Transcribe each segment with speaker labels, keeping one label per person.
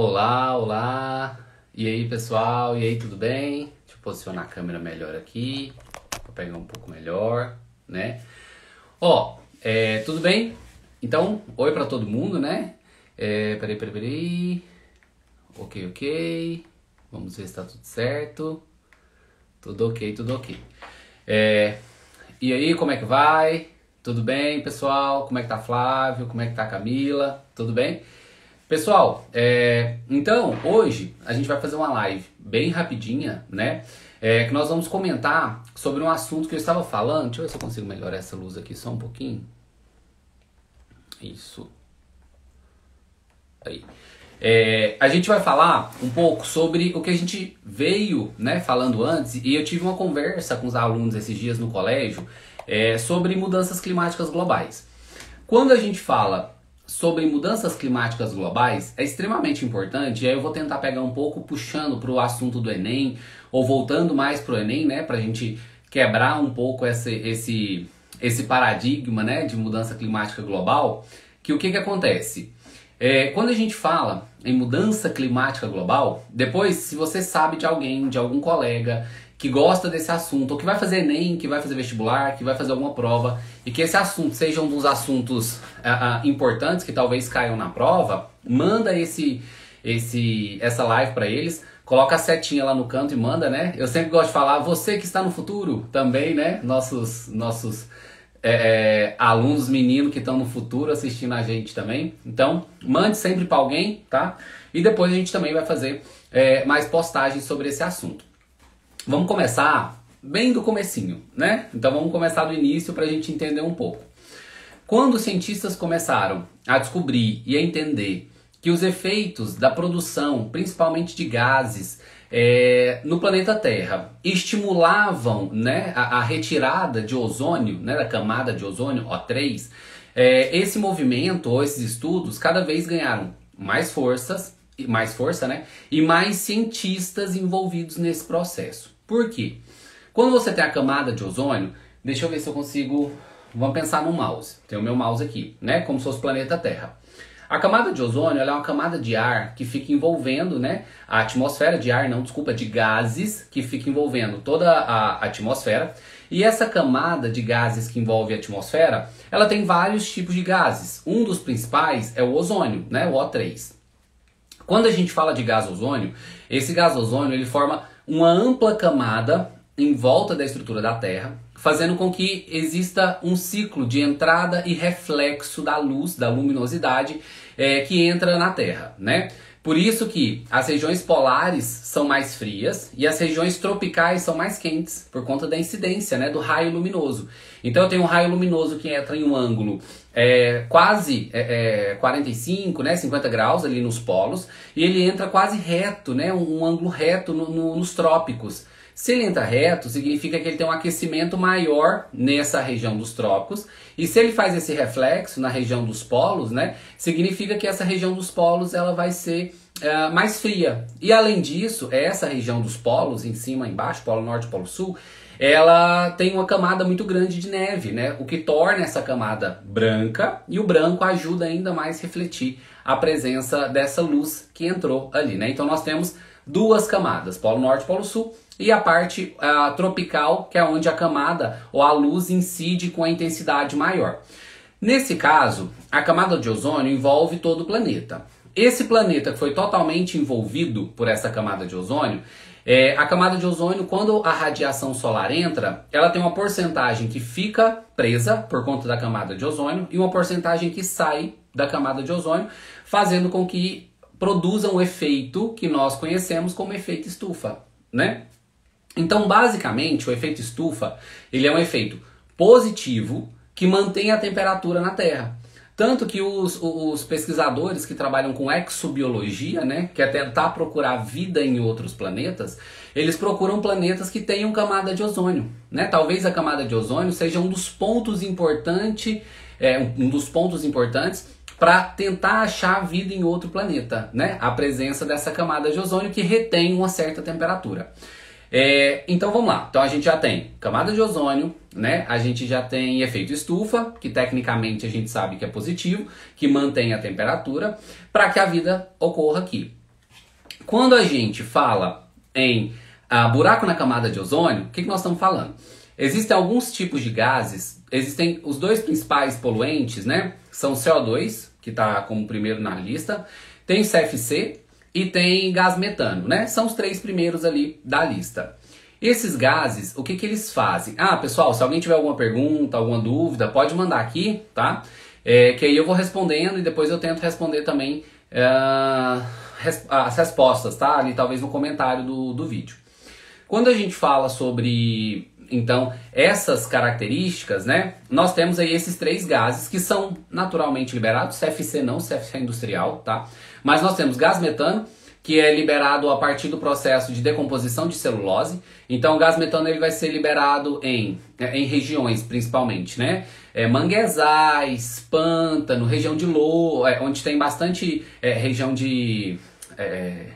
Speaker 1: Olá, olá. E aí, pessoal? E aí, tudo bem? Deixa eu posicionar a câmera melhor aqui, para pegar um pouco melhor, né? Ó, é, tudo bem? Então, oi para todo mundo, né? É, peraí, peraí, peraí. Ok, ok. Vamos ver se tá tudo certo. Tudo ok, tudo ok. É, e aí, como é que vai? Tudo bem, pessoal? Como é que tá Flávio? Como é que tá Camila? Tudo bem? Pessoal, é, então hoje a gente vai fazer uma live bem rapidinha, né? É, que nós vamos comentar sobre um assunto que eu estava falando. Deixa eu ver se eu consigo melhorar essa luz aqui só um pouquinho. Isso. Aí. É, a gente vai falar um pouco sobre o que a gente veio né, falando antes, e eu tive uma conversa com os alunos esses dias no colégio é, sobre mudanças climáticas globais. Quando a gente fala sobre mudanças climáticas globais é extremamente importante, e aí eu vou tentar pegar um pouco puxando para o assunto do Enem, ou voltando mais para o Enem, né, para a gente quebrar um pouco esse, esse, esse paradigma né, de mudança climática global, que o que, que acontece? É, quando a gente fala em mudança climática global, depois, se você sabe de alguém, de algum colega que gosta desse assunto, ou que vai fazer Enem, que vai fazer vestibular, que vai fazer alguma prova, e que esse assunto seja um dos assuntos uh, uh, importantes que talvez caiam na prova, manda esse, esse, essa live para eles, coloca a setinha lá no canto e manda, né? Eu sempre gosto de falar, você que está no futuro também, né? Nossos, nossos é, é, alunos meninos que estão no futuro assistindo a gente também. Então, mande sempre para alguém, tá? E depois a gente também vai fazer é, mais postagens sobre esse assunto. Vamos começar bem do comecinho, né? Então vamos começar do início para a gente entender um pouco. Quando os cientistas começaram a descobrir e a entender que os efeitos da produção, principalmente de gases, é, no planeta Terra estimulavam né, a, a, retirada de ozônio, né, da camada de ozônio, O3, é, esse movimento ou esses estudos cada vez ganharam mais forças, mais força, né, e mais cientistas envolvidos nesse processo. Por quê? Quando você tem a camada de ozônio, deixa eu ver se eu consigo. Vamos pensar no mouse. Tem o meu mouse aqui, né? Como se fosse o planeta Terra. A camada de ozônio é uma camada de ar que fica envolvendo, né? A atmosfera de ar, não, desculpa, de gases que fica envolvendo toda a atmosfera. E essa camada de gases que envolve a atmosfera, ela tem vários tipos de gases. Um dos principais é o ozônio, né? O O3. Quando a gente fala de gás ozônio, esse gás ozônio ele forma uma ampla camada em volta da estrutura da Terra, fazendo com que exista um ciclo de entrada e reflexo da luz, da luminosidade é, que entra na Terra, né? Por isso que as regiões polares são mais frias e as regiões tropicais são mais quentes, por conta da incidência né, do raio luminoso. Então eu tenho um raio luminoso que entra em um ângulo é, quase é, é, 45, né, 50 graus ali nos polos, e ele entra quase reto, né, um, um ângulo reto no, no, nos trópicos. Se ele entra reto, significa que ele tem um aquecimento maior nessa região dos trópicos. E se ele faz esse reflexo na região dos polos, né, significa que essa região dos polos ela vai ser uh, mais fria. E além disso, essa região dos polos, em cima, embaixo, polo norte, polo sul, ela tem uma camada muito grande de neve, né? O que torna essa camada branca e o branco ajuda ainda mais a refletir a presença dessa luz que entrou ali, né? Então nós temos duas camadas, polo norte polo sul, e a parte uh, tropical, que é onde a camada ou a luz incide com a intensidade maior. Nesse caso, a camada de ozônio envolve todo o planeta. Esse planeta que foi totalmente envolvido por essa camada de ozônio, é, a camada de ozônio, quando a radiação solar entra, ela tem uma porcentagem que fica presa por conta da camada de ozônio e uma porcentagem que sai da camada de ozônio, fazendo com que produza um efeito que nós conhecemos como efeito estufa, né? Então, basicamente, o efeito estufa, ele é um efeito positivo que mantém a temperatura na Terra. Tanto que os, os, pesquisadores que trabalham com exobiologia, né, que é tentar procurar vida em outros planetas, eles procuram planetas que tenham camada de ozônio. Né? Talvez a camada de ozônio seja um dos pontos importantes, é, um dos pontos importantes para tentar achar vida em outro planeta, né? A presença dessa camada de ozônio que retém uma certa temperatura. É, então vamos lá. Então a gente já tem camada de ozônio, né? A gente já tem efeito estufa, que tecnicamente a gente sabe que é positivo, que mantém a temperatura, para que a vida ocorra aqui. quando a gente fala em ah, buraco na camada de ozônio, o que, que nós estamos falando? Existem alguns tipos de gases, existem os dois principais poluentes, né? São CO2, que está como primeiro na lista, tem CFC e tem gás metano, né? São os três primeiros ali da lista. Esses gases, o que, que eles fazem? Ah, pessoal, se alguém tiver alguma pergunta, alguma dúvida, pode mandar aqui, tá? É, que aí eu vou respondendo e depois eu tento responder também uh, as respostas, tá? Ali talvez no comentário do, do vídeo. Quando a gente fala sobre então, essas características, né? Nós temos aí esses três gases que são naturalmente liberados, CFC não, CFC é industrial, tá? Mas nós temos gás metano, que é liberado a partir do processo de decomposição de celulose. Então, o gás metano ele vai ser liberado em, em regiões, principalmente, né? É, manguezais, pântano, região de Lô, é, onde tem bastante é, região de é,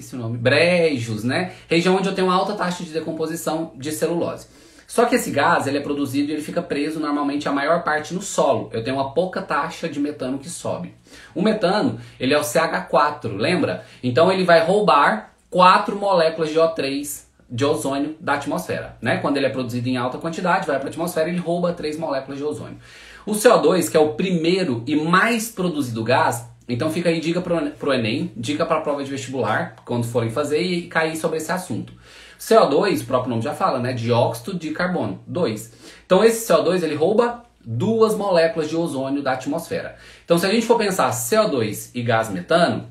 Speaker 1: esqueci o nome, brejos, né? Região onde eu tenho uma alta taxa de decomposição de celulose. Só que esse gás ele é produzido e ele fica preso normalmente a maior parte no solo. Eu tenho uma pouca taxa de metano que sobe. O metano ele é o CH4, lembra? Então ele vai roubar quatro moléculas de O3 de ozônio da atmosfera, né? Quando ele é produzido em alta quantidade, vai para a atmosfera e ele rouba três moléculas de ozônio. O CO2, que é o primeiro e mais produzido gás, então fica aí dica pro, pro Enem, dica para a prova de vestibular, quando forem fazer e cair sobre esse assunto. CO2, o próprio nome já fala, né? Dióxido de carbono, 2. Então esse CO2 ele rouba duas moléculas de ozônio da atmosfera. Então se a gente for pensar CO2 e gás metano,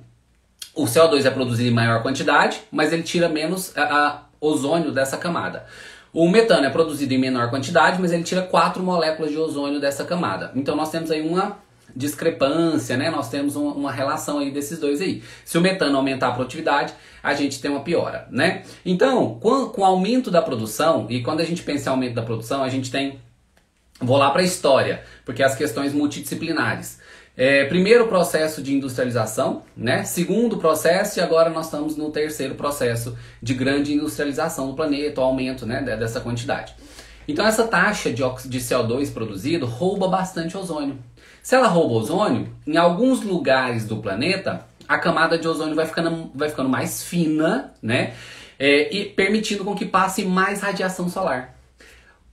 Speaker 1: o CO2 é produzido em maior quantidade, mas ele tira menos a, a ozônio dessa camada. O metano é produzido em menor quantidade, mas ele tira quatro moléculas de ozônio dessa camada. Então nós temos aí uma discrepância, né? Nós temos uma, uma, relação aí desses dois aí. Se o metano aumentar a produtividade, a gente tem uma piora, né? Então, com, com o aumento da produção, e quando a gente pensa em aumento da produção, a gente tem. Vou lá para a história, porque as questões multidisciplinares. É, primeiro processo de industrialização, né? Segundo processo, e agora nós estamos no terceiro processo de grande industrialização do planeta, o aumento né, dessa quantidade. Então essa taxa de, de CO2 produzido rouba bastante ozônio. Se ela rouba ozônio, em alguns lugares do planeta, a camada de ozônio vai ficando, vai ficando mais fina, né? É, e permitindo com que passe mais radiação solar.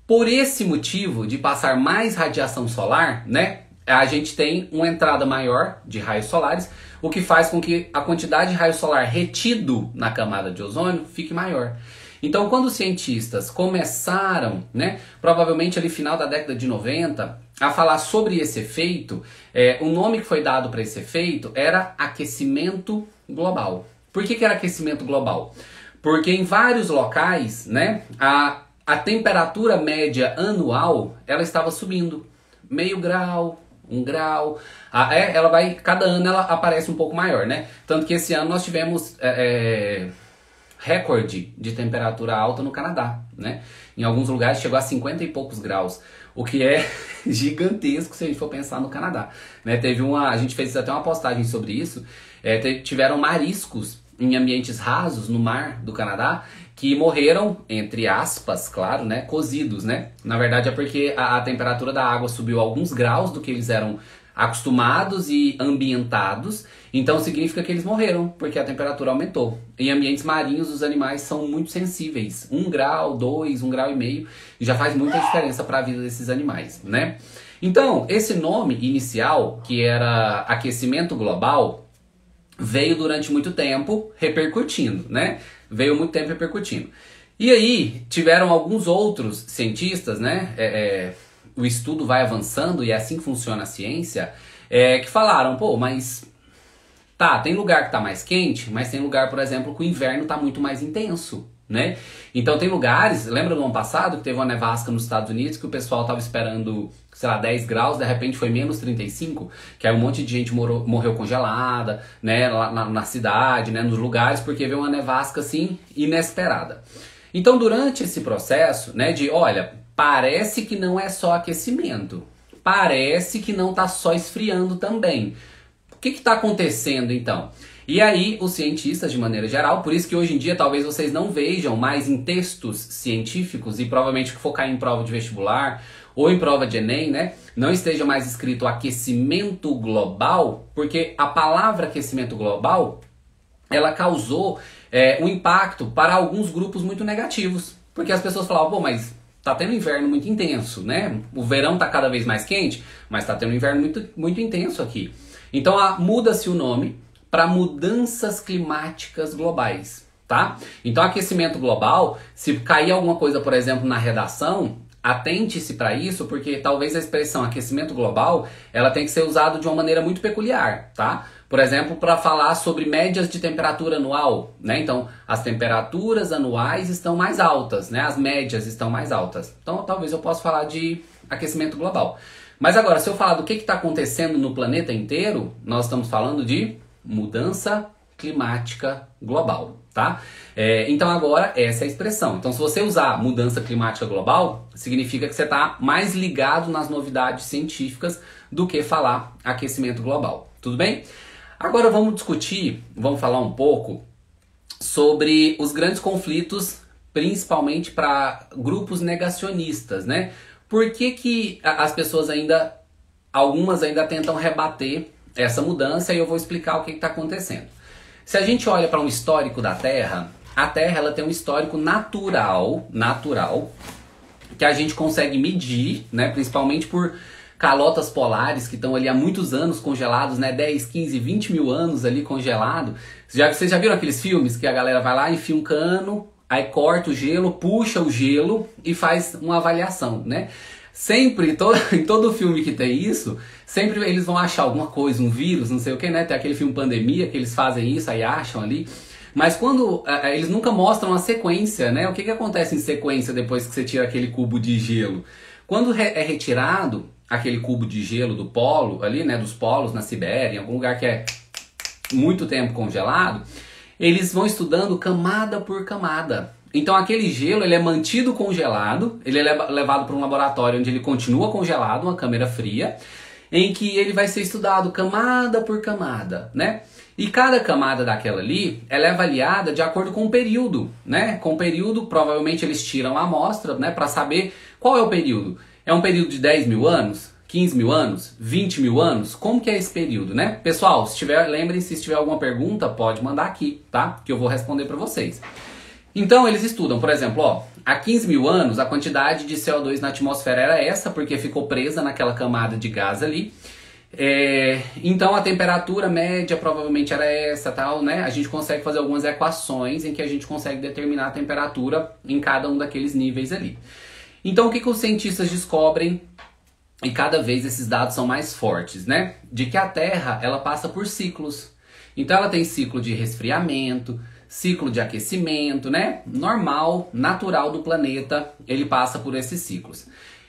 Speaker 1: Por esse motivo de passar mais radiação solar, né? A gente tem uma entrada maior de raios solares, o que faz com que a quantidade de raio solar retido na camada de ozônio fique maior. Então, quando os cientistas começaram, né, provavelmente ali final da década de 90, a falar sobre esse efeito, é, o nome que foi dado para esse efeito era aquecimento global. Por que, que era aquecimento global? Porque em vários locais, né, a, a temperatura média anual ela estava subindo. Meio grau, um grau. A, é, ela vai, cada ano ela aparece um pouco maior, né? Tanto que esse ano nós tivemos é, é recorde de temperatura alta no Canadá, né? Em alguns lugares chegou a 50 e poucos graus, o que é gigantesco se a gente for pensar no Canadá. Né? Teve uma, a gente fez até uma postagem sobre isso. É, tiveram mariscos em ambientes rasos no mar do Canadá que morreram, entre aspas, claro, né, cozidos, né? Na verdade é porque a, a temperatura da água subiu alguns graus do que eles eram acostumados e ambientados, então significa que eles morreram, porque a temperatura aumentou. Em ambientes marinhos, os animais são muito sensíveis. Um grau, dois, um grau e meio, já faz muita diferença para a vida desses animais, né? Então, esse nome inicial, que era aquecimento global, veio durante muito tempo repercutindo, né? Veio muito tempo repercutindo. E aí, tiveram alguns outros cientistas, né? É, é, o estudo vai avançando e é assim que funciona a ciência, é, que falaram, pô, mas tá, tem lugar que tá mais quente, mas tem lugar, por exemplo, que o inverno tá muito mais intenso, né? Então tem lugares, lembra do ano passado que teve uma nevasca nos Estados Unidos que o pessoal tava esperando, sei lá, 10 graus, de repente foi menos 35, que aí um monte de gente morou, morreu congelada, né, lá na, na cidade, né, nos lugares, porque veio uma nevasca assim inesperada. Então durante esse processo, né, de olha, parece que não é só aquecimento. Parece que não está só esfriando também. O que está acontecendo então? E aí, os cientistas, de maneira geral, por isso que hoje em dia talvez vocês não vejam mais em textos científicos e provavelmente focar em prova de vestibular ou em prova de Enem, né? Não esteja mais escrito aquecimento global, porque a palavra aquecimento global ela causou é, um impacto para alguns grupos muito negativos. Porque as pessoas falavam, pô, mas tá tendo inverno muito intenso, né? O verão tá cada vez mais quente, mas tá tendo um inverno muito, muito intenso aqui. Então muda-se o nome para mudanças climáticas globais, tá? Então aquecimento global, se cair alguma coisa, por exemplo, na redação, atente-se para isso, porque talvez a expressão aquecimento global, ela tem que ser usada de uma maneira muito peculiar, tá? Por exemplo, para falar sobre médias de temperatura anual, né? Então, as temperaturas anuais estão mais altas, né? As médias estão mais altas. Então, talvez eu possa falar de aquecimento global. Mas agora, se eu falar do que está acontecendo no planeta inteiro, nós estamos falando de mudança climática global, tá? É, então agora essa é a expressão. Então se você usar mudança climática global, significa que você está mais ligado nas novidades científicas do que falar aquecimento global. Tudo bem? Agora vamos discutir, vamos falar um pouco sobre os grandes conflitos, principalmente para grupos negacionistas, né? Por que, que as pessoas ainda, algumas ainda tentam rebater essa mudança e eu vou explicar o que está acontecendo. Se a gente olha para um histórico da Terra, a Terra ela tem um histórico natural, natural, que a gente consegue medir, né, principalmente por calotas polares que estão ali há muitos anos congelados, né, 10, 15, 20 mil anos ali congelado. Já, vocês já viram aqueles filmes que a galera vai lá, enfia um cano, aí corta o gelo, puxa o gelo e faz uma avaliação, né? Sempre, to, em todo filme que tem isso, sempre eles vão achar alguma coisa, um vírus, não sei o que, né? Tem aquele filme Pandemia que eles fazem isso, aí acham ali. Mas quando uh, eles nunca mostram a sequência, né? O que, que acontece em sequência depois que você tira aquele cubo de gelo? Quando é retirado aquele cubo de gelo do polo, ali, né? Dos polos na Sibéria, em algum lugar que é muito tempo congelado, eles vão estudando camada por camada. Então aquele gelo ele é mantido congelado, ele é levado para um laboratório onde ele continua congelado, uma câmera fria, em que ele vai ser estudado camada por camada, né? E cada camada daquela ali, ela é avaliada de acordo com o período, né? Com o período, provavelmente eles tiram a amostra, né? Para saber qual é o período. É um período de 10 mil anos? 15 mil anos? 20 mil anos? Como que é esse período, né? Pessoal, se tiver, lembrem-se, se tiver alguma pergunta, pode mandar aqui, tá? Que eu vou responder para vocês. Então eles estudam, por exemplo, ó, há 15 mil anos a quantidade de CO2 na atmosfera era essa, porque ficou presa naquela camada de gás ali. É, então a temperatura média provavelmente era essa, tal, né? A gente consegue fazer algumas equações em que a gente consegue determinar a temperatura em cada um daqueles níveis ali. Então o que, que os cientistas descobrem e cada vez esses dados são mais fortes, né? De que a Terra ela passa por ciclos. Então ela tem ciclo de resfriamento, ciclo de aquecimento, né? Normal, natural do planeta, ele passa por esses ciclos.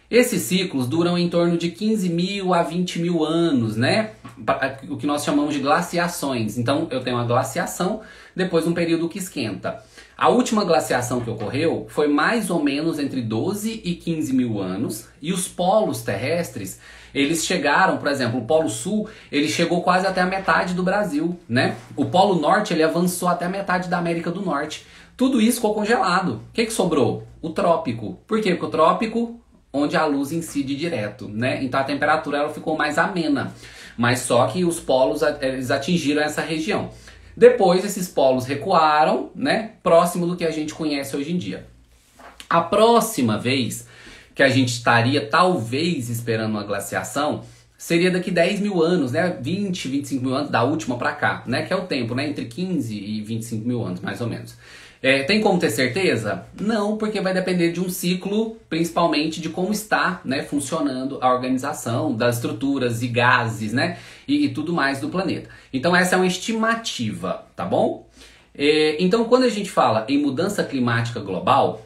Speaker 1: Esses ciclos duram em torno de 15 mil a 20 mil anos, né? O que nós chamamos de glaciações. Então, eu tenho uma glaciação, depois um período que esquenta. A última glaciação que ocorreu foi mais ou menos entre 12 e 15 mil anos, e os polos terrestres eles chegaram, por exemplo, o Polo Sul, ele chegou quase até a metade do Brasil, né? O Polo Norte, ele avançou até a metade da América do Norte. Tudo isso ficou congelado. O que, que sobrou? O trópico. Por quê? Porque o trópico, onde a luz incide direto, né? Então a temperatura ela ficou mais amena. Mas só que os polos, eles atingiram essa região. Depois esses polos recuaram, né? Próximo do que a gente conhece hoje em dia. A próxima vez que a gente estaria talvez esperando uma glaciação seria daqui 10 mil anos, né? 20, 25 mil anos da última para cá, né? Que é o tempo, né? Entre 15 e 25 mil anos, mais ou menos. É, tem como ter certeza? Não, porque vai depender de um ciclo, principalmente de como está né, funcionando a organização das estruturas e gases, né? E, e tudo mais do planeta. Então essa é uma estimativa, tá bom? É, então quando a gente fala em mudança climática global,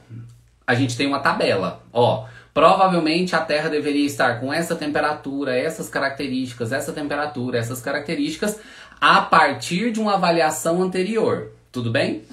Speaker 1: a gente tem uma tabela, ó. Provavelmente a Terra deveria estar com essa temperatura, essas características, essa temperatura, essas características, a partir de uma avaliação anterior. Tudo bem?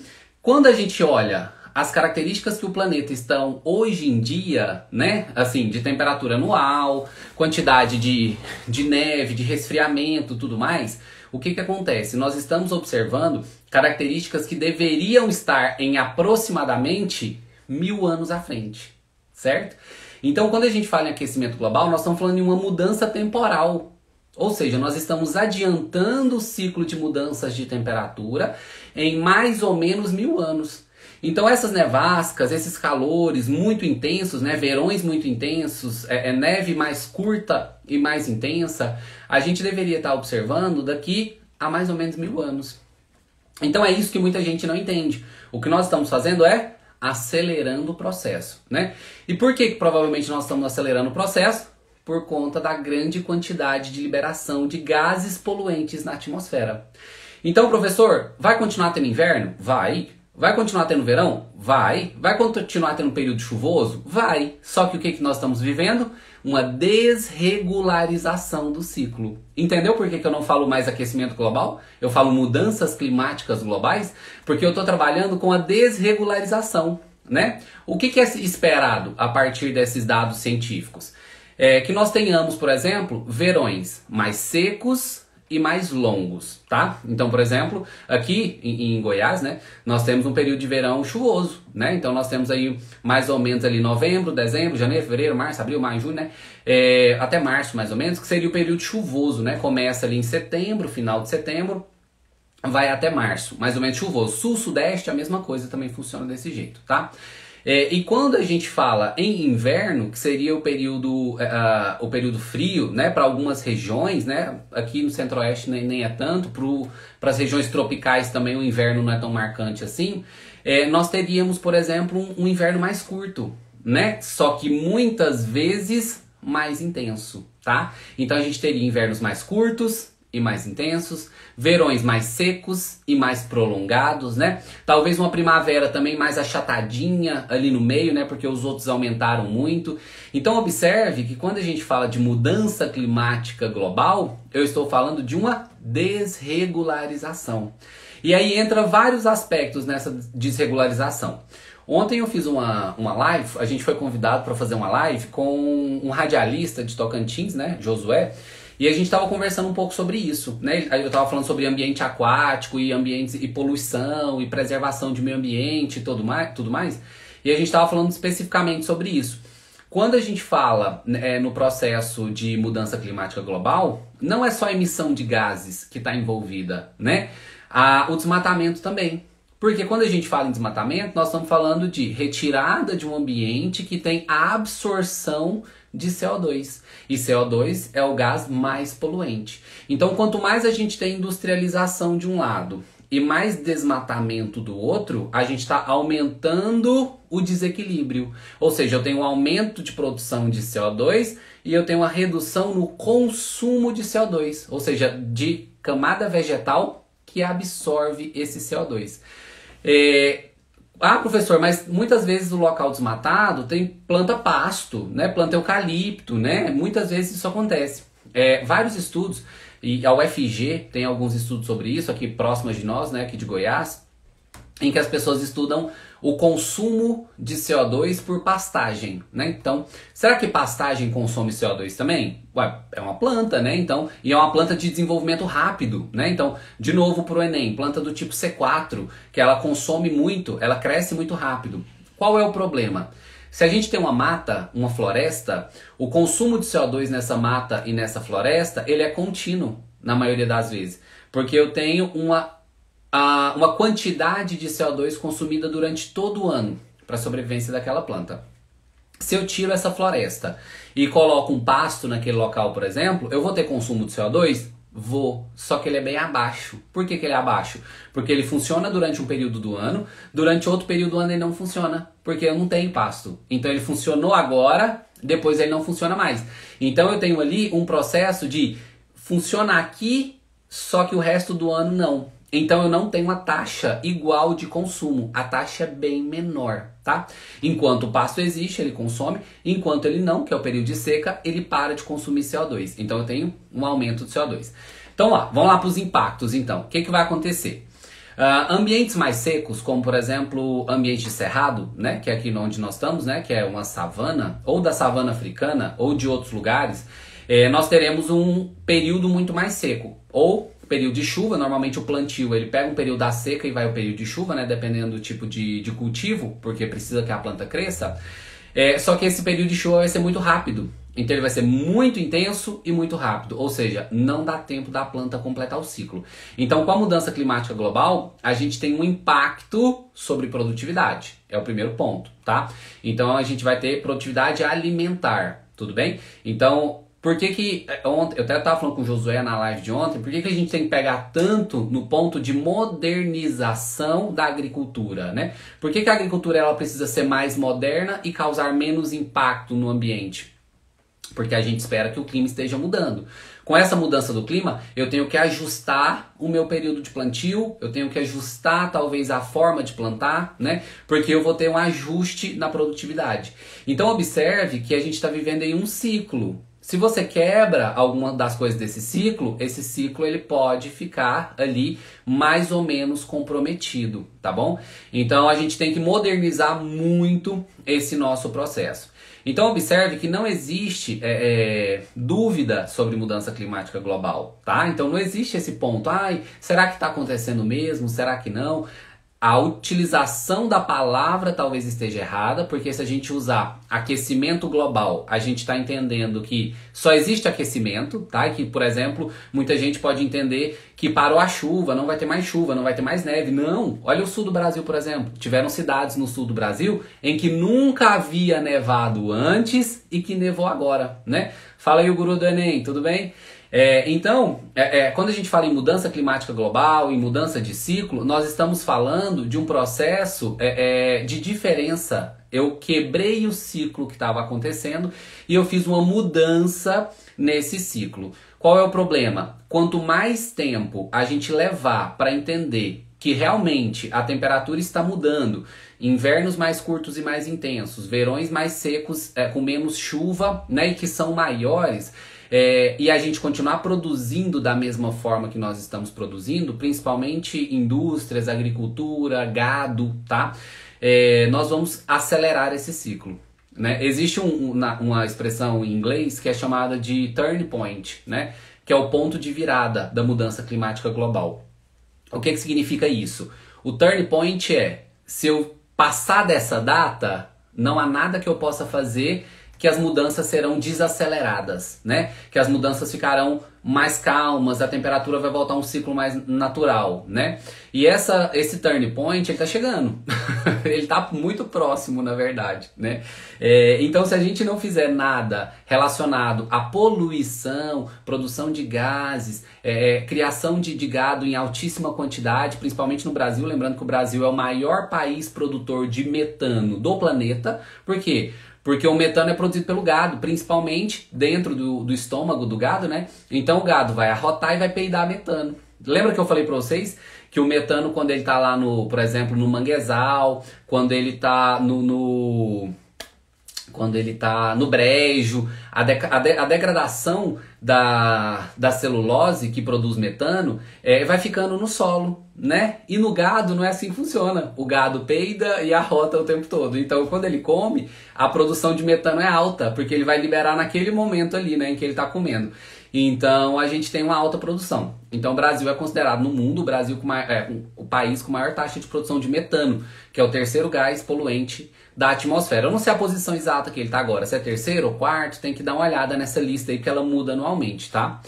Speaker 1: Quando a gente olha as características que o planeta estão hoje em dia, né? Assim, de temperatura anual, quantidade de, de neve, de resfriamento, tudo mais. O que, que acontece? Nós estamos observando características que deveriam estar em aproximadamente mil anos à frente, certo? Então, quando a gente fala em aquecimento global, nós estamos falando de uma mudança temporal. Ou seja, nós estamos adiantando o ciclo de mudanças de temperatura em mais ou menos mil anos. Então essas nevascas, esses calores muito intensos, né, verões muito intensos, é, é neve mais curta e mais intensa, a gente deveria estar observando daqui a mais ou menos mil anos. Então é isso que muita gente não entende. O que nós estamos fazendo é acelerando o processo, né? E por que, que provavelmente nós estamos acelerando o processo? Por conta da grande quantidade de liberação de gases poluentes na atmosfera. Então, professor, vai continuar tendo inverno? Vai. Vai continuar tendo verão? Vai. Vai continuar tendo período chuvoso? Vai. Só que o que, que nós estamos vivendo? Uma desregularização do ciclo. Entendeu por que, que eu não falo mais aquecimento global? Eu falo mudanças climáticas globais? Porque eu estou trabalhando com a desregularização. Né? O que, que é esperado a partir desses dados científicos? É que nós tenhamos, por exemplo, verões mais secos e mais longos, tá? Então, por exemplo, aqui em, em, Goiás, né, nós temos um período de verão chuvoso, né? Então nós temos aí mais ou menos ali novembro, dezembro, janeiro, fevereiro, março, abril, maio, junho, né? É, até março mais ou menos, que seria o período chuvoso, né? Começa ali em setembro, final de setembro, vai até março, mais ou menos chuvoso. Sul, sudeste, a mesma coisa também funciona desse jeito, tá? É, e quando a gente fala em inverno, que seria o período, uh, o período frio, né, para algumas regiões, né, aqui no centro-oeste nem, nem é tanto, para as regiões tropicais também o inverno não é tão marcante assim, é, nós teríamos, por exemplo, um, um inverno mais curto, né, só que muitas vezes mais intenso, tá? Então a gente teria invernos mais curtos, e mais intensos, verões mais secos e mais prolongados, né? Talvez uma primavera também mais achatadinha ali no meio, né? Porque os outros aumentaram muito. Então observe que quando a gente fala de mudança climática global, eu estou falando de uma desregularização. E aí entra vários aspectos nessa desregularização. Ontem eu fiz uma, uma live, a gente foi convidado para fazer uma live com um radialista de Tocantins, né, Josué, e a gente estava conversando um pouco sobre isso, né? Eu estava falando sobre ambiente aquático e ambientes e poluição e preservação de meio ambiente e tudo mais, tudo mais. E a gente estava falando especificamente sobre isso. Quando a gente fala é, no processo de mudança climática global, não é só a emissão de gases que está envolvida, né? A, o desmatamento também. Porque quando a gente fala em desmatamento, nós estamos falando de retirada de um ambiente que tem absorção de CO2. E CO2 é o gás mais poluente. Então, quanto mais a gente tem industrialização de um lado e mais desmatamento do outro, a gente está aumentando o desequilíbrio. Ou seja, eu tenho um aumento de produção de CO2 e eu tenho uma redução no consumo de CO2, ou seja, de camada vegetal que absorve esse CO2. É, ah, professor, mas muitas vezes o local desmatado tem planta pasto, né? Planta eucalipto, né? Muitas vezes isso acontece. É, vários estudos, e a UFG tem alguns estudos sobre isso aqui próximas de nós, né? Aqui de Goiás, em que as pessoas estudam o consumo de CO2 por pastagem, né? Então, será que pastagem consome CO2 também? Ué, é uma planta, né? Então, e é uma planta de desenvolvimento rápido, né? Então, de novo para o Enem, planta do tipo C4, que ela consome muito, ela cresce muito rápido. Qual é o problema? Se a gente tem uma mata, uma floresta, o consumo de CO2 nessa mata e nessa floresta, ele é contínuo, na maioria das vezes. Porque eu tenho uma a, uma quantidade de CO2 consumida durante todo o ano para a sobrevivência daquela planta. Se eu tiro essa floresta e coloco um pasto naquele local, por exemplo, eu vou ter consumo de CO2? Vou, só que ele é bem abaixo. Por que, que ele é abaixo? Porque ele funciona durante um período do ano, durante outro período do ano ele não funciona, porque eu não tenho pasto. Então ele funcionou agora, depois ele não funciona mais. Então eu tenho ali um processo de funciona aqui, só que o resto do ano não. Então eu não tenho uma taxa igual de consumo, a taxa é bem menor, tá? Enquanto o pasto existe, ele consome, enquanto ele não, que é o período de seca, ele para de consumir CO2. Então eu tenho um aumento de CO2. Então lá, vamos lá para os impactos então. O que, que vai acontecer? Uh, ambientes mais secos, como por exemplo ambiente de cerrado, né, que é aqui onde nós estamos, né, que é uma savana, ou da savana africana, ou de outros lugares, eh, nós teremos um período muito mais seco, ou período de chuva, normalmente o plantio ele pega um período da seca e vai o período de chuva, né? Dependendo do tipo de, de cultivo, porque precisa que a planta cresça. É, só que esse período de chuva vai ser muito rápido. Então ele vai ser muito intenso e muito rápido, ou seja, não dá tempo da planta completar o ciclo. Então, com a mudança climática global, a gente tem um impacto sobre produtividade. É o primeiro ponto, tá? Então a gente vai ter produtividade alimentar, tudo bem? Então, por que que é, ontem, eu até estava falando com o Josué na live de ontem, por que, que a gente tem que pegar tanto no ponto de modernização da agricultura, né? Por que, que a agricultura ela precisa ser mais moderna e causar menos impacto no ambiente? porque a gente espera que o clima esteja mudando. Com essa mudança do clima, eu tenho que ajustar o meu período de plantio, eu tenho que ajustar talvez a forma de plantar, né? Porque eu vou ter um ajuste na produtividade. Então observe que a gente está vivendo em um ciclo. Se você quebra alguma das coisas desse ciclo, esse ciclo ele pode ficar ali mais ou menos comprometido, tá bom? Então a gente tem que modernizar muito esse nosso processo. Então observe que não existe é, é, dúvida sobre mudança climática global, tá? Então não existe esse ponto, ai, será que está acontecendo mesmo? Será que não? A utilização da palavra talvez esteja errada, porque se a gente usar aquecimento global, a gente está entendendo que só existe aquecimento, tá? Que, por exemplo, muita gente pode entender que parou a chuva, não vai ter mais chuva, não vai ter mais neve. Não! Olha o sul do Brasil, por exemplo. Tiveram cidades no sul do Brasil em que nunca havia nevado antes e que nevou agora, né? Fala aí o guru do Enem, tudo bem? É, então, é, é, quando a gente fala em mudança climática global, em mudança de ciclo, nós estamos falando de um processo é, é, de diferença. Eu quebrei o ciclo que estava acontecendo e eu fiz uma mudança nesse ciclo. Qual é o problema? Quanto mais tempo a gente levar para entender que realmente a temperatura está mudando, invernos mais curtos e mais intensos, verões mais secos é, com menos chuva, né, e que são maiores, é, e a gente continuar produzindo da mesma forma que nós estamos produzindo, principalmente indústrias, agricultura, gado, tá? É, nós vamos acelerar esse ciclo. Né? Existe um, uma, uma expressão em inglês que é chamada de turn point, né? que é o ponto de virada da mudança climática global. O que, que significa isso? O turn point é se eu passar dessa data, não há nada que eu possa fazer que as mudanças serão desaceleradas, né? Que as mudanças ficarão mais calmas, a temperatura vai voltar a um ciclo mais natural, né? E essa, esse turn point, ele tá chegando. ele tá muito próximo, na verdade, né? É, então, se a gente não fizer nada relacionado à poluição, produção de gases, é, criação de, de gado em altíssima quantidade, principalmente no Brasil, lembrando que o Brasil é o maior país produtor de metano do planeta, por quê? Porque o metano é produzido pelo gado, principalmente dentro do, do estômago do gado, né? Então o gado vai arrotar e vai peidar metano. Lembra que eu falei para vocês que o metano, quando ele tá lá no, por exemplo, no manguezal, quando ele tá no, no quando ele está no brejo, a, de, a, de, a, degradação da, da celulose que produz metano é, vai ficando no solo, né? E no gado não é assim que funciona. O gado peida e arrota o tempo todo. Então, quando ele come, a produção de metano é alta, porque ele vai liberar naquele momento ali, né, em que ele está comendo. Então, a gente tem uma alta produção. Então, o Brasil é considerado no mundo o Brasil com maior, é, o país com maior taxa de produção de metano, que é o terceiro gás poluente da atmosfera. Eu não sei a posição exata que ele está agora, se é terceiro ou quarto, tem que dar uma olhada nessa lista aí que ela muda anualmente, tá?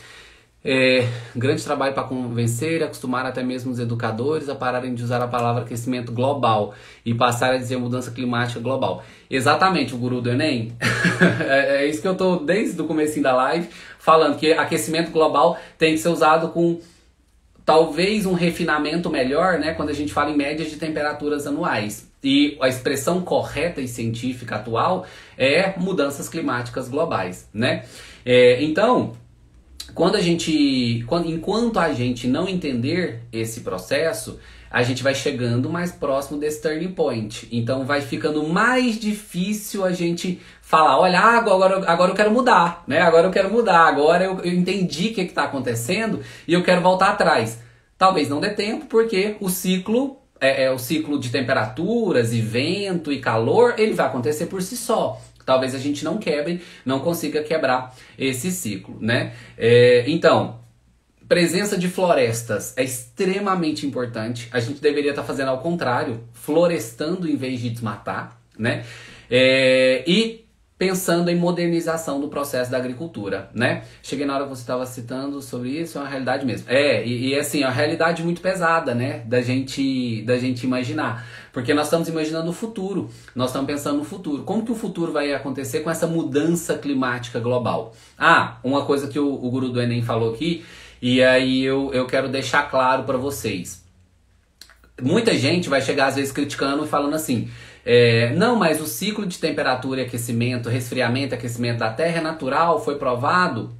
Speaker 1: É, grande trabalho para convencer acostumar até mesmo os educadores a pararem de usar a palavra aquecimento global e passar a dizer mudança climática global. Exatamente, o guru do Enem. é, é, isso que eu estou desde o começo da live falando, que aquecimento global tem que ser usado com talvez um refinamento melhor, né, quando a gente fala em médias de temperaturas anuais. E a expressão correta e científica atual é mudanças climáticas globais, né? É, então, quando a gente, quando, enquanto a gente não entender esse processo, a gente vai chegando mais próximo desse turning point. Então vai ficando mais difícil a gente falar, olha, agora, agora eu quero mudar, né? Agora eu quero mudar, agora eu, eu entendi o que está acontecendo e eu quero voltar atrás. Talvez não dê tempo, porque o ciclo é, é, o ciclo de temperaturas e vento e calor, ele vai acontecer por si só. Talvez a gente não quebre, não consiga quebrar esse ciclo, né? É, então, presença de florestas é extremamente importante. A gente deveria estar tá fazendo ao contrário, florestando em vez de desmatar, né? É, e pensando em modernização do processo da agricultura, né? Cheguei na hora que você estava citando sobre isso, é uma realidade mesmo. É, e, e assim, é uma realidade muito pesada, né? Da gente, da gente imaginar. Porque nós estamos imaginando o futuro, nós estamos pensando no futuro. Como que o futuro vai acontecer com essa mudança climática global? Ah, uma coisa que o, o guru do Enem falou aqui, e aí eu, eu quero deixar claro para vocês. Muita gente vai chegar às vezes criticando e falando assim: é, não, mas o ciclo de temperatura e aquecimento, resfriamento e aquecimento da Terra é natural, foi provado.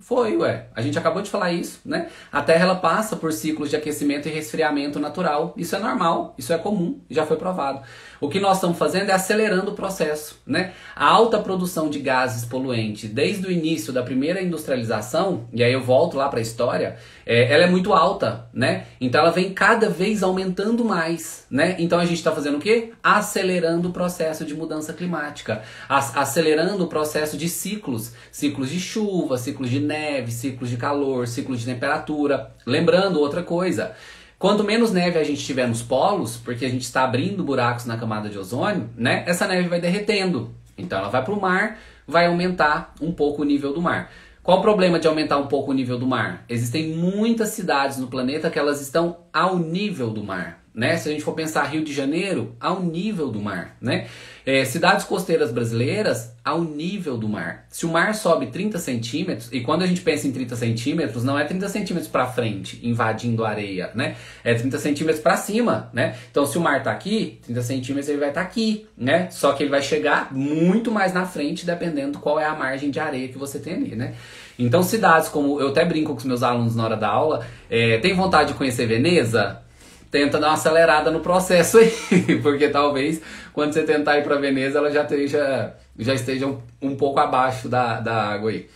Speaker 1: Foi, ué. A gente acabou de falar isso, né? A Terra ela passa por ciclos de aquecimento e resfriamento natural. Isso é normal, isso é comum, já foi provado. O que nós estamos fazendo é acelerando o processo, né? A alta produção de gases poluentes desde o início da primeira industrialização, e aí eu volto lá para a história, é, ela é muito alta, né? Então ela vem cada vez aumentando mais, né? Então a gente está fazendo o quê? Acelerando o processo de mudança climática, acelerando o processo de ciclos, ciclos de chuva, ciclos de neve, ciclos de calor, ciclos de temperatura. Lembrando outra coisa, Quanto menos neve a gente tiver nos polos, porque a gente está abrindo buracos na camada de ozônio, né? Essa neve vai derretendo. Então ela vai para o mar, vai aumentar um pouco o nível do mar. Qual o problema de aumentar um pouco o nível do mar? Existem muitas cidades no planeta que elas estão ao nível do mar né? Se a gente for pensar Rio de Janeiro, ao nível do mar, né? É, cidades costeiras brasileiras, ao nível do mar. Se o mar sobe 30 centímetros, e quando a gente pensa em 30 centímetros, não é 30 centímetros para frente, invadindo a areia, né? É 30 centímetros para cima, né? Então, se o mar tá aqui, 30 centímetros ele vai estar tá aqui, né? Só que ele vai chegar muito mais na frente, dependendo qual é a margem de areia que você tem ali, né? Então, cidades como, eu até brinco com os meus alunos na hora da aula, é, tem vontade de conhecer Veneza? Tenta dar uma acelerada no processo aí, porque talvez quando você tentar ir para Veneza ela já esteja, já esteja um, um pouco abaixo da, da água aí.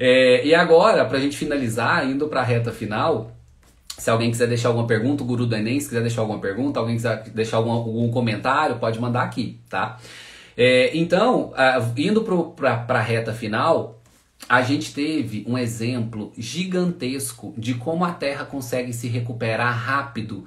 Speaker 1: É, e agora, para a gente finalizar, indo para a reta final, se alguém quiser deixar alguma pergunta, o Guru do Enem, se quiser deixar alguma pergunta, alguém quiser deixar algum, algum comentário, pode mandar aqui, tá? É, então, uh, indo para a reta final, a gente teve um exemplo gigantesco de como a Terra consegue se recuperar rápido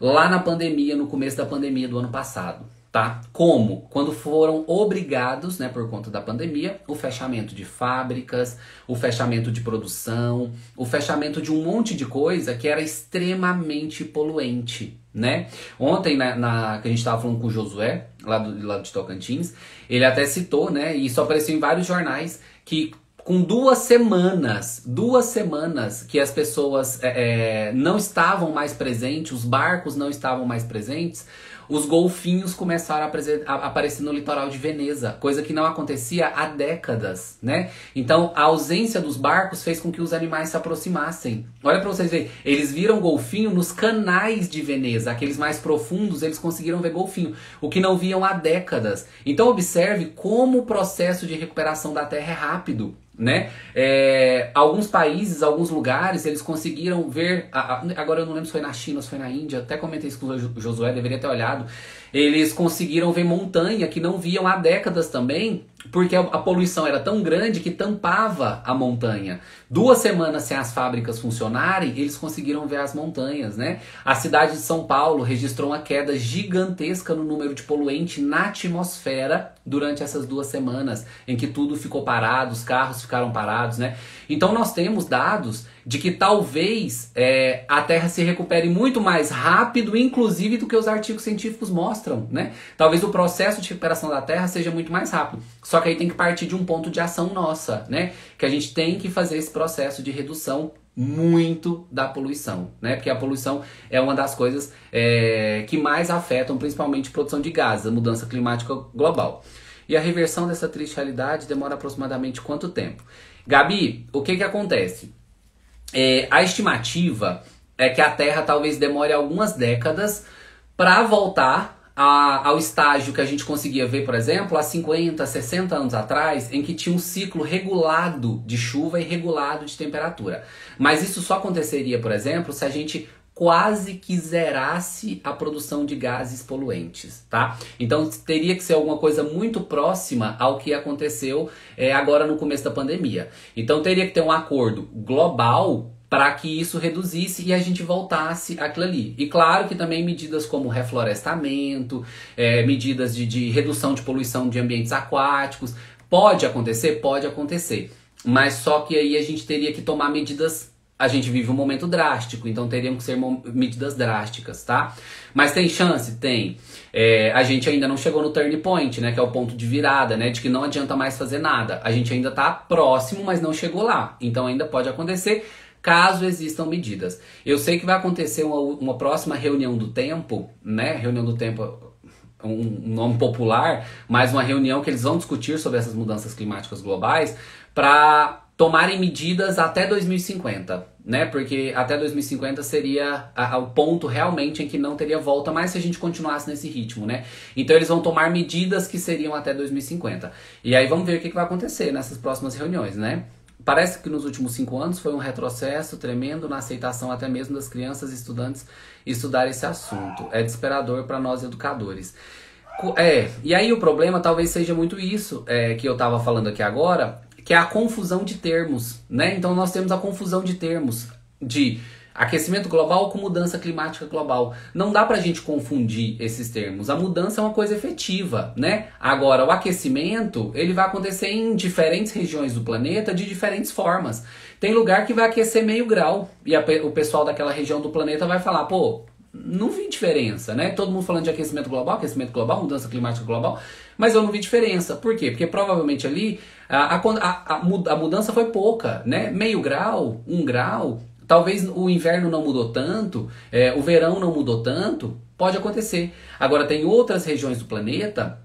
Speaker 1: lá na pandemia, no começo da pandemia do ano passado. Tá? Como? Quando foram obrigados, né, por conta da pandemia, o fechamento de fábricas, o fechamento de produção, o fechamento de um monte de coisa que era extremamente poluente, né? Ontem, na, na que a gente estava falando com o Josué, lá, do, lá de Tocantins, ele até citou, né, e isso apareceu em vários jornais, que com duas semanas, duas semanas que as pessoas é, é, não estavam mais presentes, os barcos não estavam mais presentes, os golfinhos começaram a, a, aparecer no litoral de Veneza, coisa que não acontecia há décadas, né? Então a ausência dos barcos fez com que os animais se aproximassem. Olha para vocês verem, eles viram golfinho nos canais de Veneza, aqueles mais profundos, eles conseguiram ver golfinho, o que não viam há décadas. Então observe como o processo de recuperação da Terra é rápido né? É, alguns países, alguns lugares, eles conseguiram ver. agora eu não lembro se foi na China se foi na Índia, até comentei isso com o Josué, deveria ter olhado. Eles conseguiram ver montanha que não viam há décadas também, porque a, poluição era tão grande que tampava a montanha. Duas semanas sem as fábricas funcionarem, eles conseguiram ver as montanhas, né? A cidade de São Paulo registrou uma queda gigantesca no número de poluente na atmosfera durante essas duas semanas, em que tudo ficou parado, os carros ficaram parados, né? Então nós temos dados de que talvez é, a Terra se recupere muito mais rápido, inclusive, do que os artigos científicos mostram, né? Talvez o processo de recuperação da Terra seja muito mais rápido. Só que aí tem que partir de um ponto de ação nossa, né? Que a gente tem que fazer esse processo de redução muito da poluição, né? Porque a poluição é uma das coisas é, que mais afetam, principalmente produção de gases, a mudança climática global. E a reversão dessa triste realidade demora aproximadamente quanto tempo? Gabi, o que que acontece? É, a estimativa é que a Terra talvez demore algumas décadas para voltar a, ao estágio que a gente conseguia ver, por exemplo, há 50, 60 anos atrás, em que tinha um ciclo regulado de chuva e regulado de temperatura. Mas isso só aconteceria, por exemplo, se a gente quase que zerasse a produção de gases poluentes, tá? Então teria que ser alguma coisa muito próxima ao que aconteceu é, agora no começo da pandemia. Então teria que ter um acordo global para que isso reduzisse e a gente voltasse aquilo ali. E claro que também medidas como reflorestamento, é, medidas de, de redução de poluição de ambientes aquáticos, Pode acontecer? Pode acontecer. Mas só que aí a gente teria que tomar medidas a gente vive um momento drástico, então teriam que ser medidas drásticas, tá? Mas tem chance? Tem. É, a gente ainda não chegou no turn point, né? Que é o ponto de virada, né? De que não adianta mais fazer nada. A gente ainda tá próximo, mas não chegou lá. Então ainda pode acontecer caso existam medidas. Eu sei que vai acontecer uma, uma próxima reunião do tempo, né? Reunião do tempo um nome popular, mas uma reunião que eles vão discutir sobre essas mudanças climáticas globais para tomarem medidas até 2050, né? Porque até 2050 seria o ponto realmente em que não teria volta mais se a gente continuasse nesse ritmo, né? Então eles vão tomar medidas que seriam até 2050. E aí vamos ver o que, que vai acontecer nessas próximas reuniões, né? Parece que nos últimos cinco anos foi um retrocesso tremendo na aceitação até mesmo das crianças e estudantes estudar esse assunto. É desesperador para nós educadores. É, e aí o problema talvez seja muito isso é, que eu estava falando aqui agora, que é a confusão de termos, né? Então nós temos a confusão de termos de aquecimento global com mudança climática global. Não dá pra gente confundir esses termos. A mudança é uma coisa efetiva, né? Agora, o aquecimento, ele vai acontecer em diferentes regiões do planeta de diferentes formas. Tem lugar que vai aquecer meio grau e a, o pessoal daquela região do planeta vai falar, pô, não vi diferença, né? Todo mundo falando de aquecimento global, aquecimento global, mudança climática global, mas eu não vi diferença. Por quê? Porque provavelmente ali a, a, a, a mudança foi pouca, né? Meio grau, um grau, talvez o inverno não mudou tanto, é, o verão não mudou tanto, pode acontecer. Agora tem outras regiões do planeta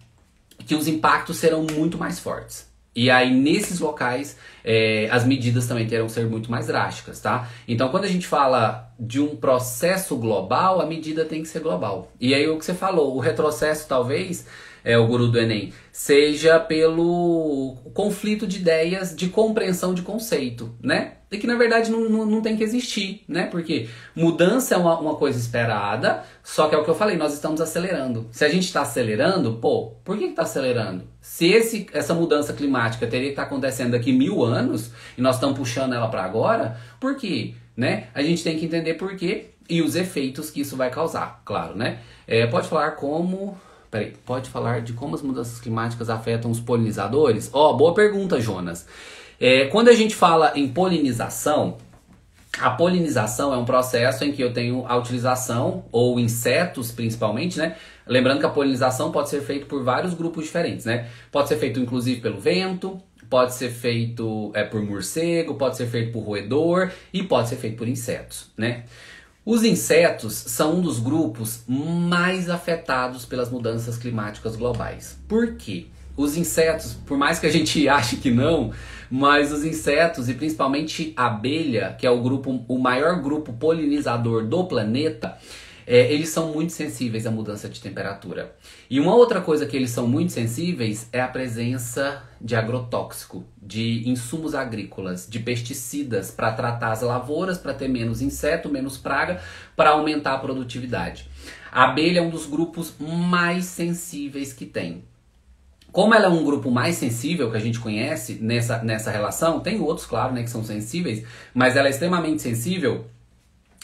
Speaker 1: que os impactos serão muito mais fortes. E aí, nesses locais, é, as medidas também terão que ser muito mais drásticas, tá? Então, quando a gente fala de um processo global, a medida tem que ser global. E aí, o que você falou, o retrocesso talvez é, o guru do Enem, seja pelo conflito de ideias de compreensão de conceito, né? E que na verdade não, não, não tem que existir, né? Porque mudança é uma, uma coisa esperada, só que é o que eu falei, nós estamos acelerando. Se a gente está acelerando, pô, por que está acelerando? Se esse, essa mudança climática teria que estar tá acontecendo daqui mil anos e nós estamos puxando ela para agora, por quê? Né? A gente tem que entender por quê e os efeitos que isso vai causar, claro, né? É, pode falar como Peraí, pode falar de como as mudanças climáticas afetam os polinizadores? Ó, oh, boa pergunta, Jonas. É, quando a gente fala em polinização, a polinização é um processo em que eu tenho a utilização, ou insetos principalmente, né? Lembrando que a polinização pode ser feita por vários grupos diferentes, né? Pode ser feito inclusive pelo vento, pode ser feito é, por morcego, pode ser feito por roedor e pode ser feito por insetos, né? Os insetos são um dos grupos mais afetados pelas mudanças climáticas globais. Por quê? Os insetos, por mais que a gente ache que não, mas os insetos e principalmente a abelha, que é o grupo, o maior grupo polinizador do planeta, é, eles são muito sensíveis à mudança de temperatura. E uma outra coisa que eles são muito sensíveis é a presença de agrotóxico, de insumos agrícolas, de pesticidas para tratar as lavouras, para ter menos inseto, menos praga, para aumentar a produtividade. A abelha é um dos grupos mais sensíveis que tem. Como ela é um grupo mais sensível que a gente conhece nessa, nessa relação, tem outros, claro, né, que são sensíveis, mas ela é extremamente sensível.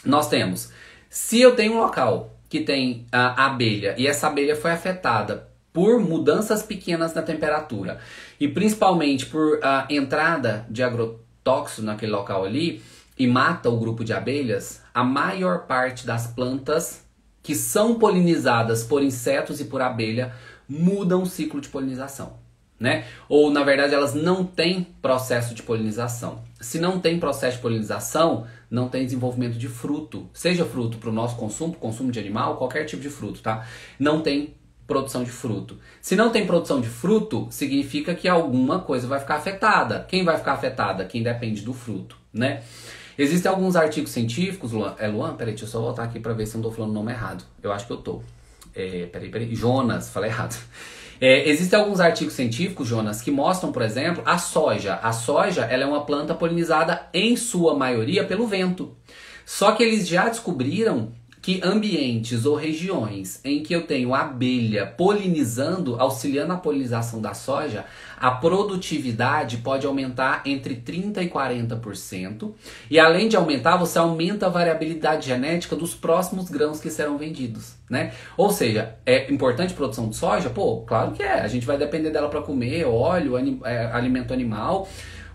Speaker 1: Nós temos se eu tenho um local que tem a abelha e essa abelha foi afetada por mudanças pequenas na temperatura e principalmente por a entrada de agrotóxico naquele local ali e mata o grupo de abelhas, a maior parte das plantas que são polinizadas por insetos e por abelha mudam o ciclo de polinização né? Ou na verdade elas não têm processo de polinização. Se não tem processo de polinização, não tem desenvolvimento de fruto, seja fruto para o nosso consumo, consumo de animal, qualquer tipo de fruto, tá? Não tem produção de fruto. Se não tem produção de fruto, significa que alguma coisa vai ficar afetada. Quem vai ficar afetada? Quem depende do fruto, né? Existem alguns artigos científicos, Luan, é Luan? Peraí, deixa eu só voltar aqui para ver se eu não estou falando o nome errado. Eu acho que eu tô. É, peraí, peraí. Jonas, falei errado. É, existem alguns artigos científicos, Jonas, que mostram, por exemplo, a soja. A soja ela é uma planta polinizada em sua maioria pelo vento. Só que eles já descobriram que ambientes ou regiões em que eu tenho abelha polinizando, auxiliando a polinização da soja, a produtividade pode aumentar entre 30% e 40%. E além de aumentar, você aumenta a variabilidade genética dos próximos grãos que serão vendidos, né? Ou seja, é importante produção de soja? Pô, claro que é. A gente vai depender dela para comer óleo, é, alimento animal.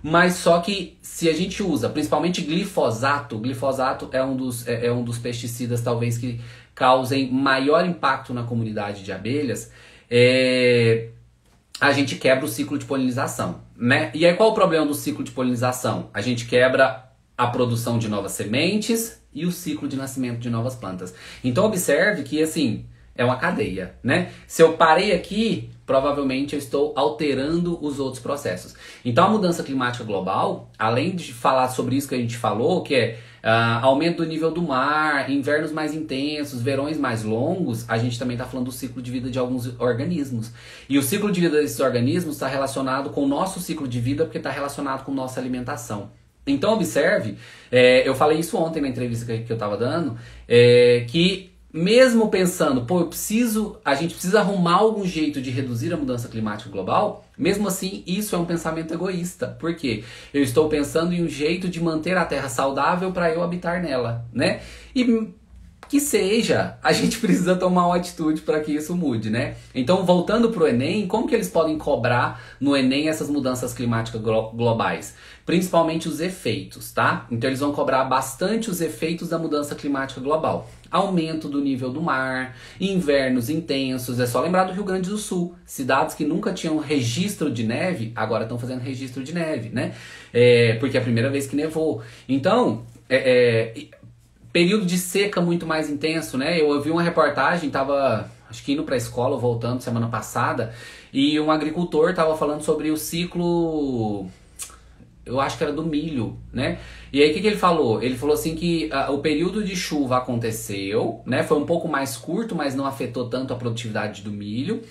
Speaker 1: Mas só que se a gente usa principalmente glifosato, glifosato é um dos, é, é um dos pesticidas talvez que causem maior impacto na comunidade de abelhas, é, a gente quebra o ciclo de polinização, né? E aí qual o problema do ciclo de polinização? A gente quebra a produção de novas sementes e o ciclo de nascimento de novas plantas. Então observe que assim, é uma cadeia, né? Se eu parei aqui, provavelmente eu estou alterando os outros processos. Então a mudança climática global, além de falar sobre isso que a gente falou, que é uh, aumento do nível do mar, invernos mais intensos, verões mais longos, a gente também está falando do ciclo de vida de alguns organismos. E o ciclo de vida desses organismos está relacionado com o nosso ciclo de vida, porque está relacionado com nossa alimentação. Então observe, é, eu falei isso ontem na entrevista que, eu estava dando, é, que mesmo pensando, pô, eu preciso, a gente precisa arrumar algum jeito de reduzir a mudança climática global, mesmo assim, isso é um pensamento egoísta. Por quê? Eu estou pensando em um jeito de manter a Terra saudável para eu habitar nela, né? E que seja, a gente precisa tomar uma atitude para que isso mude, né? Então, voltando para o Enem, como que eles podem cobrar no Enem essas mudanças climáticas glo globais? Principalmente os efeitos, tá? Então, eles vão cobrar bastante os efeitos da mudança climática global. Aumento do nível do mar, invernos intensos, é só lembrar do Rio Grande do Sul. Cidades que nunca tinham registro de neve, agora estão fazendo registro de neve, né? É, porque é a primeira vez que nevou. Então, é, é, período de seca muito mais intenso, né? Eu ouvi uma reportagem, tava acho que indo para a escola, voltando semana passada, e um agricultor tava falando sobre o ciclo eu acho que era do milho, né? E aí o que, que ele falou? Ele falou assim que uh, o período de chuva aconteceu, né? Foi um pouco mais curto, mas não afetou tanto a produtividade do milho.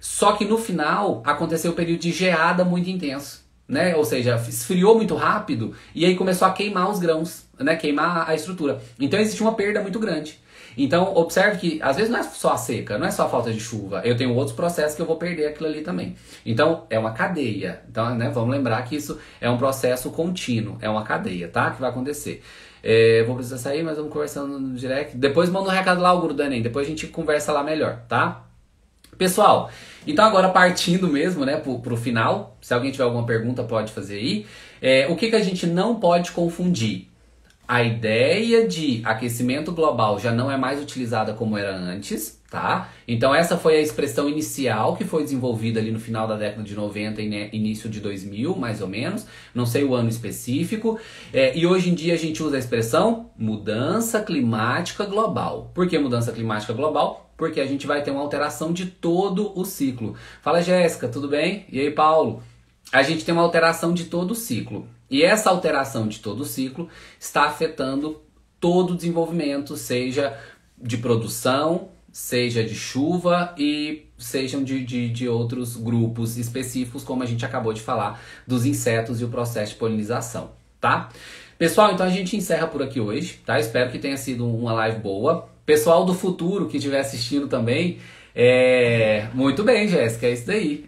Speaker 1: Só que no final aconteceu o período de geada muito intenso né? Ou seja, esfriou muito rápido e aí começou a queimar os grãos, né? Queimar a estrutura. Então existe uma perda muito grande. Então observe que às vezes não é só a seca, não é só a falta de chuva. Eu tenho outros processos que eu vou perder aquilo ali também. Então é uma cadeia. Então, né, vamos lembrar que isso é um processo contínuo, é uma cadeia, tá? Que vai acontecer. É, vou precisar sair, mas vamos conversando no direct. Depois manda um recado lá, o Guru Depois a gente conversa lá melhor, tá? Pessoal, então agora partindo mesmo, né, pro, pro final, se alguém tiver alguma pergunta pode fazer aí. É, o que, que a gente não pode confundir? A ideia de aquecimento global já não é mais utilizada como era antes, tá? Então essa foi a expressão inicial que foi desenvolvida ali no final da década de 90 e né, início de 2000, mais ou menos, não sei o ano específico. É, e hoje em dia a gente usa a expressão mudança climática global. Por que mudança climática global? Porque a gente vai ter uma alteração de todo o ciclo. Fala Jéssica, tudo bem? E aí Paulo? A gente tem uma alteração de todo o ciclo. E essa alteração de todo o ciclo está afetando todo o desenvolvimento, seja de produção, seja de chuva e sejam de, de, de, outros grupos específicos, como a gente acabou de falar, dos insetos e o processo de polinização, tá? Pessoal, então a gente encerra por aqui hoje, tá? Espero que tenha sido uma live boa. Pessoal do futuro que estiver assistindo também, é... muito bem, Jéssica, é isso daí.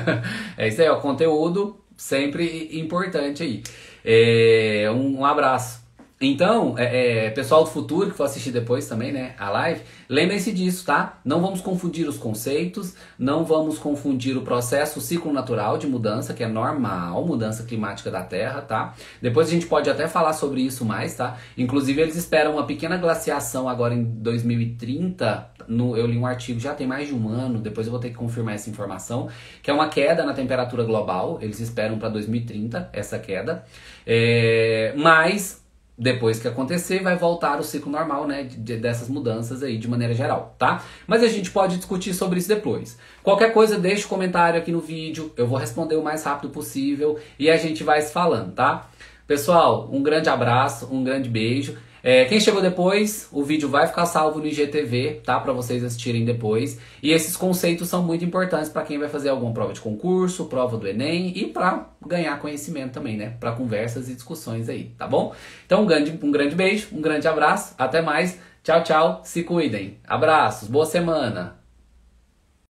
Speaker 1: é isso aí, o conteúdo sempre importante aí. É, um, um abraço. Então, é, é, pessoal do futuro que for assistir depois também, né, a live, lembrem-se disso, tá? Não vamos confundir os conceitos, não vamos confundir o processo, o ciclo natural de mudança, que é normal, mudança climática da Terra, tá? Depois a gente pode até falar sobre isso mais, tá? Inclusive eles esperam uma pequena glaciação agora em 2030, no, eu li um artigo já tem mais de um ano, depois eu vou ter que confirmar essa informação, que é uma queda na temperatura global, eles esperam para 2030 essa queda, é, mas depois que acontecer, vai voltar o ciclo normal, né, de, dessas mudanças aí de maneira geral, tá? Mas a gente pode discutir sobre isso depois. Qualquer coisa, deixa o um comentário aqui no vídeo, eu vou responder o mais rápido possível e a gente vai se falando, tá? Pessoal, um grande abraço, um grande beijo. É, quem chegou depois, o vídeo vai ficar salvo no IGTV, tá? Para vocês assistirem depois. E esses conceitos são muito importantes para quem vai fazer alguma prova de concurso, prova do Enem e para ganhar conhecimento também, né? Para conversas e discussões aí, tá bom? Então, um grande, um grande beijo, um grande abraço, até mais. Tchau, tchau. Se cuidem. Abraços. Boa semana.